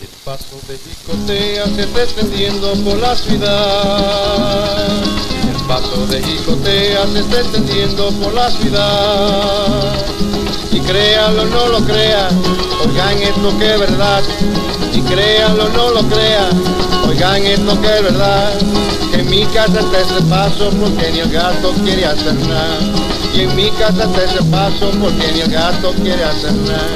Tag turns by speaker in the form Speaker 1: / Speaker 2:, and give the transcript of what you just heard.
Speaker 1: El paso de Jicotea se está extendiendo por la ciudad. El paso de Jicotea se está extendiendo por la ciudad. Y créanlo, no lo crean, oigan esto que es verdad. Y créanlo, no lo crean, oigan esto que es verdad. Mi casa está ese paso porque ni el gato quiere hacer nada. Y en mi casa está ese paso porque ni el gato quiere hacer nada.